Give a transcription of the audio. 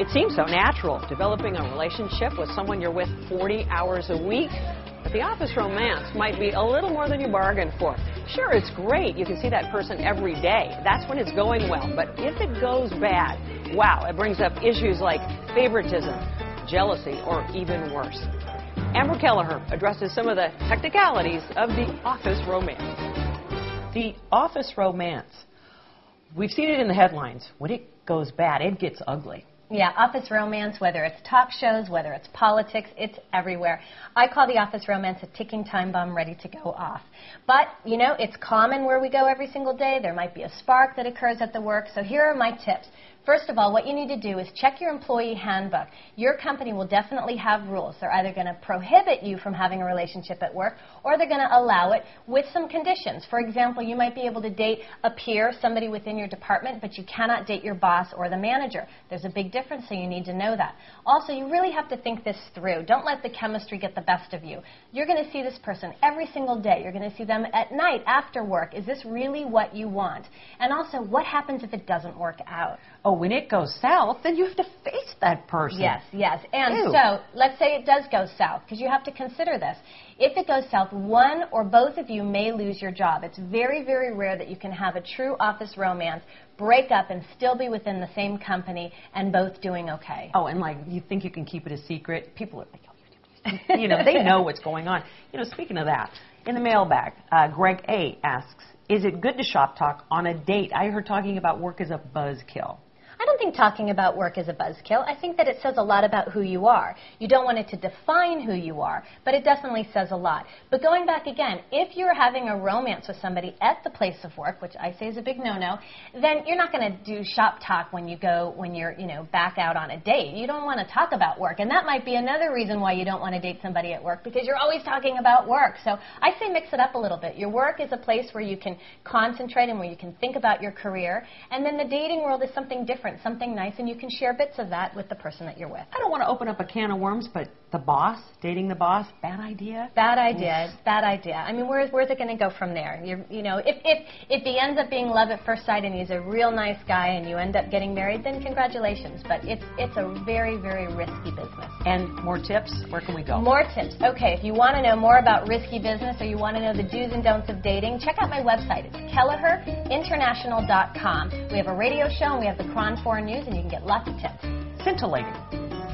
It seems so natural, developing a relationship with someone you're with 40 hours a week. But the office romance might be a little more than you bargained for. Sure, it's great. You can see that person every day. That's when it's going well. But if it goes bad, wow, it brings up issues like favoritism, jealousy, or even worse. Amber Kelleher addresses some of the technicalities of the office romance. The office romance. We've seen it in the headlines. When it goes bad, it gets ugly. Yeah, office romance, whether it's talk shows, whether it's politics, it's everywhere. I call the office romance a ticking time bomb ready to go off. But, you know, it's common where we go every single day. There might be a spark that occurs at the work. So here are my tips. First of all, what you need to do is check your employee handbook. Your company will definitely have rules. They're either going to prohibit you from having a relationship at work or they're going to allow it with some conditions. For example, you might be able to date a peer, somebody within your department, but you cannot date your boss or the manager. There's a big difference, so you need to know that. Also, you really have to think this through. Don't let the chemistry get the best of you. You're going to see this person every single day. You're going to see them at night after work. Is this really what you want? And also, what happens if it doesn't work out? Oh, when it goes south, then you have to face that person. Yes, yes. And Ew. so, let's say it does go south, because you have to consider this. If it goes south, one or both of you may lose your job. It's very, very rare that you can have a true office romance, break up, and still be within the same company and both doing okay. Oh, and like you think you can keep it a secret? People are like, oh, you know, they know what's going on. You know, speaking of that, in the mailbag, uh, Greg A asks, "Is it good to shop talk on a date? I heard talking about work as a buzzkill." Think talking about work is a buzzkill. I think that it says a lot about who you are. You don't want it to define who you are, but it definitely says a lot. But going back again, if you're having a romance with somebody at the place of work, which I say is a big no-no, then you're not going to do shop talk when you go when you're, you know, back out on a date. You don't want to talk about work. And that might be another reason why you don't want to date somebody at work because you're always talking about work. So I say mix it up a little bit. Your work is a place where you can concentrate and where you can think about your career, and then the dating world is something different different, something nice, and you can share bits of that with the person that you're with. I don't want to open up a can of worms, but the boss, dating the boss, bad idea. Bad idea. Bad idea. I mean, where, where's it going to go from there? You're, you know, if, if if he ends up being love at first sight and he's a real nice guy and you end up getting married, then congratulations. But it's it's a very very risky business. And more tips? Where can we go? More tips. Okay, if you want to know more about risky business or you want to know the do's and don'ts of dating, check out my website. It's KelleherInternational.com. We have a radio show and we have the KRON 4 News, and you can get lots of tips. Scintillating.